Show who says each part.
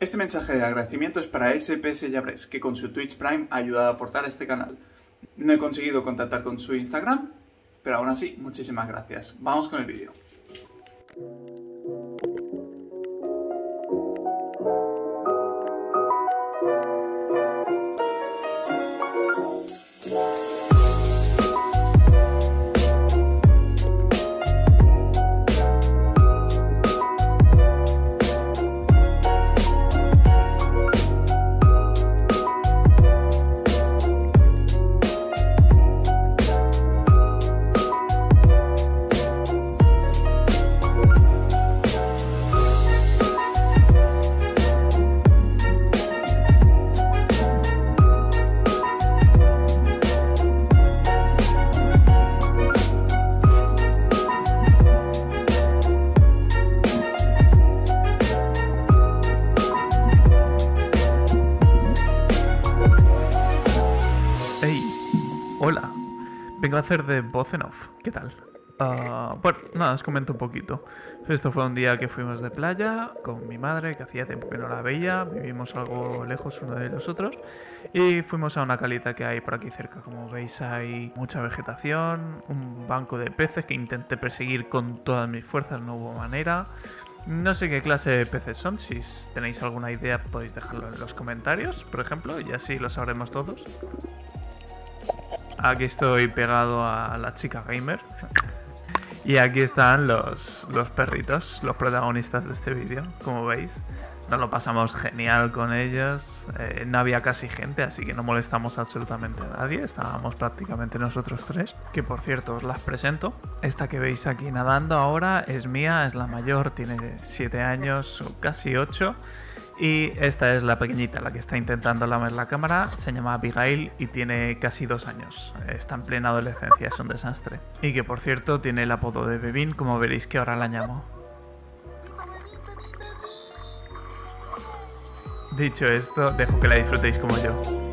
Speaker 1: Este mensaje de agradecimiento es para SPS Llabres, que con su Twitch Prime ha ayudado a aportar a este canal. No he conseguido contactar con su Instagram, pero aún así, muchísimas gracias. Vamos con el vídeo.
Speaker 2: Vengo a hacer de voz en off. ¿Qué tal? Ah, bueno, nada, os comento un poquito. Esto fue un día que fuimos de playa con mi madre, que hacía tiempo que no la veía. Vivimos algo lejos uno de los otros. Y fuimos a una calita que hay por aquí cerca. Como veis, hay mucha vegetación, un banco de peces que intenté perseguir con todas mis fuerzas, no hubo manera. No sé qué clase de peces son. Si tenéis alguna idea, podéis dejarlo en los comentarios, por ejemplo, y así lo sabremos todos. Aquí estoy pegado a la chica gamer. Y aquí están los, los perritos, los protagonistas de este vídeo, como veis. Nos lo pasamos genial con ellos. eh, no había casi gente, así que no molestamos absolutamente a nadie. Estábamos prácticamente nosotros tres. Que por cierto, os las presento. Esta que veis aquí nadando ahora es mía, es la mayor, tiene 7 años o casi 8. Y esta es la pequeñita, la que está intentando lamer la cámara. Se llama Abigail y tiene casi dos años. Está en plena adolescencia, es un desastre. Y que por cierto tiene el apodo de Bebín, como veréis que ahora la llamo. Dicho esto, dejo que la disfrutéis como yo.